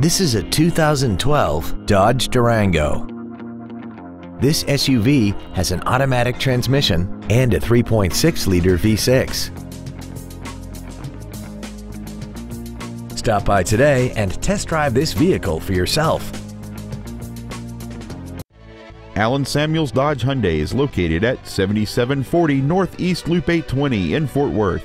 This is a 2012 Dodge Durango. This SUV has an automatic transmission and a 3.6-liter V6. Stop by today and test drive this vehicle for yourself. Allen Samuels Dodge Hyundai is located at 7740 Northeast Loop 820 in Fort Worth.